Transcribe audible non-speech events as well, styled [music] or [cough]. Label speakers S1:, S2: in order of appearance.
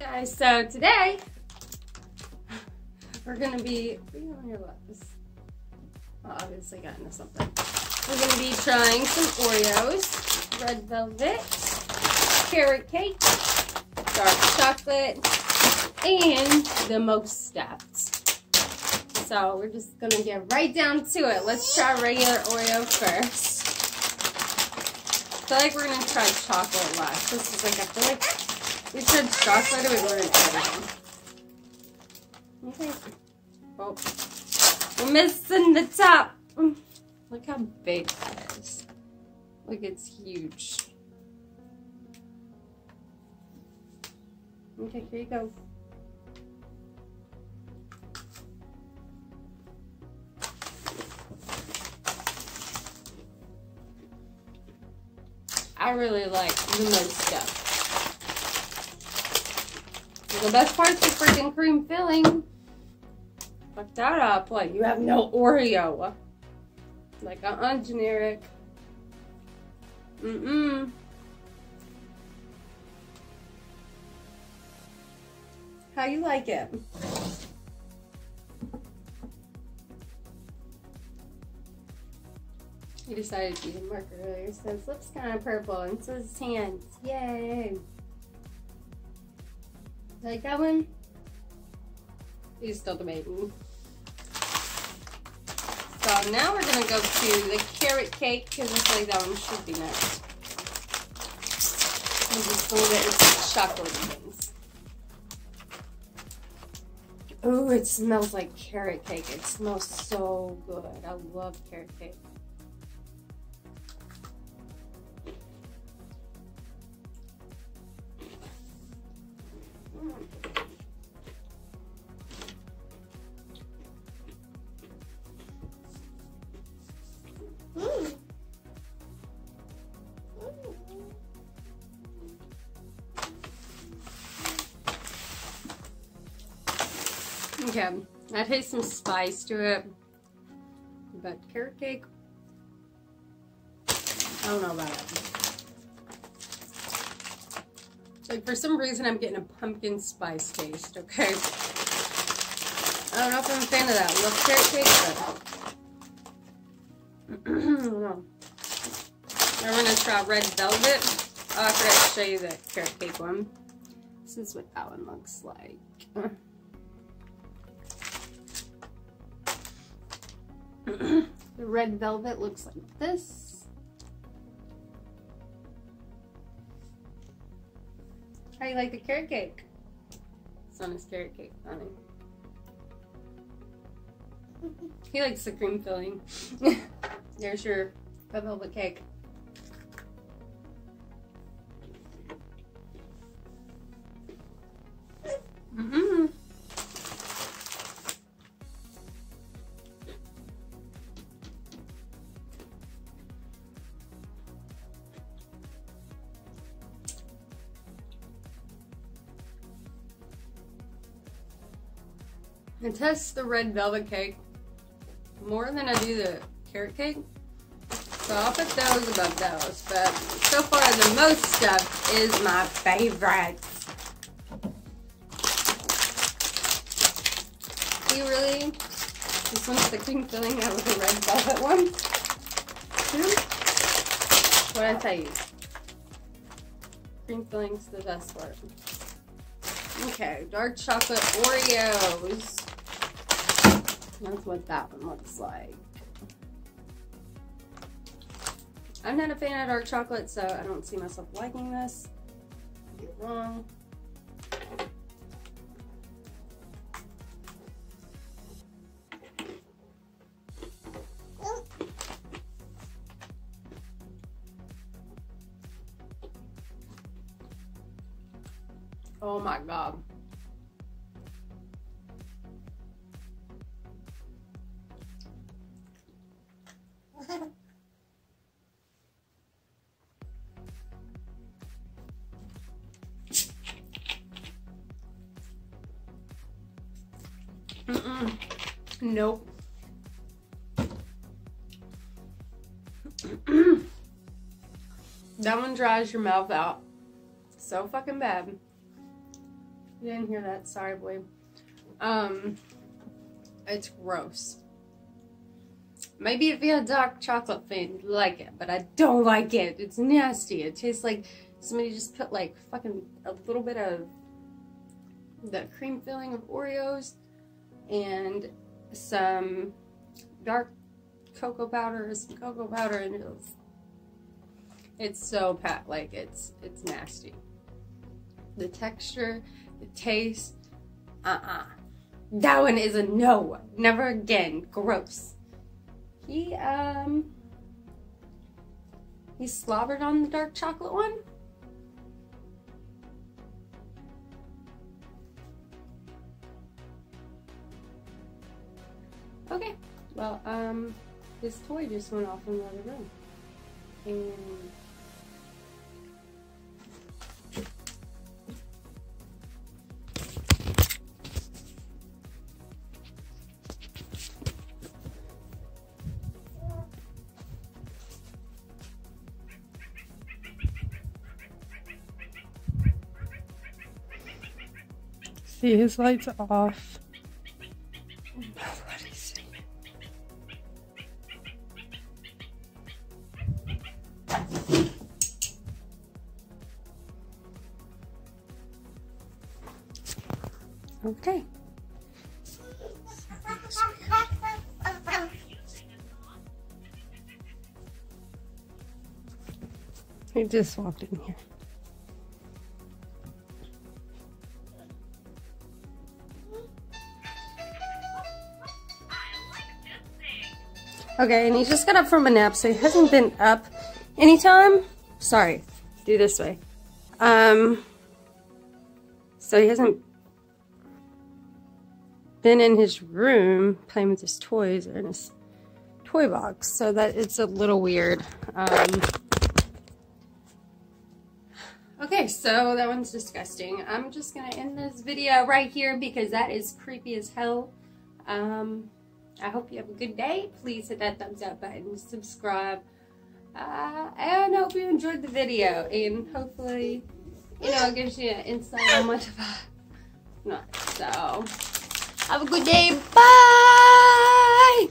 S1: Guys, so today we're gonna be. On your lips? Well, obviously got into something. We're gonna be trying some Oreos, red velvet, carrot cake, dark chocolate, and the most stuffed. So we're just gonna get right down to it. Let's try regular Oreo first. I feel like we're gonna try chocolate last. This is like I feel like we tried chocolate and we everything. Okay. Oh, we're missing the top. Look how big that is. Look, it's huge. Okay, here you go. I really like the most stuff. The best part's the freaking cream filling. Fuck that up. What? You have no Oreo. Like, uh-uh, generic. Mm-mm. How you like it? He decided to use a marker earlier, so his lips kind of purple, and so his hands. Yay! Like that one? He's still debating. So now we're gonna go to the carrot cake, because I feel like that one should be next. Just a little bit chocolate things. Ooh, it smells like carrot cake. It smells so good. I love carrot cake. Okay, that has some spice to it. But carrot cake, I don't know about it. Like for some reason I'm getting a pumpkin spice taste, okay? I don't know if I'm a fan of that. Love carrot cake, but [clears throat] I don't. Now we're gonna try red velvet. Oh, I forgot to show you the carrot cake one. This is what that one looks like. [laughs] the red velvet looks like this. How you like the carrot cake? It's on his carrot cake, honey. [laughs] He likes the cream filling. [laughs] There's your red velvet cake. I test the red velvet cake more than I do the carrot cake. So I'll put those above those. But so far the most stuff is my favorite. You really just wants the cream filling out with the red velvet one? Hmm? What I tell you? Cream filling's the best part. Okay, dark chocolate Oreos. That's what that one looks like. I'm not a fan of dark chocolate, so I don't see myself liking this. You're wrong. Oh my god. Mm-mm. Nope. that one dries your mouth out so fucking bad. You didn't hear that? Sorry, boy. Um, it's gross. Maybe if you're a dark chocolate you'd like it, but I don't like it. It's nasty. It tastes like somebody just put like fucking a little bit of the cream filling of Oreos and some dark cocoa powder some cocoa powder and it's, it's so pat like it's it's nasty. The texture, the taste, uh-uh. That one is a no. Never again. Gross. He um he slobbered on the dark chocolate one. Okay, well, um, this toy just went off in the other room. And
S2: See, his light's off.
S1: Okay.
S2: He just walked in here.
S1: Okay, and he just got up from a nap, so he hasn't been up anytime. Sorry, do this way. Um, so he hasn't been in his room playing with his toys or in his toy box, so that it's a little weird. Um, okay, so that one's disgusting. I'm just gonna end this video right here because that is creepy as hell. Um, I hope you have a good day. Please hit that thumbs up button, subscribe, uh, and I hope you enjoyed the video. And hopefully, you know, it gives you an insight on much of a not. So, have a good day. Bye.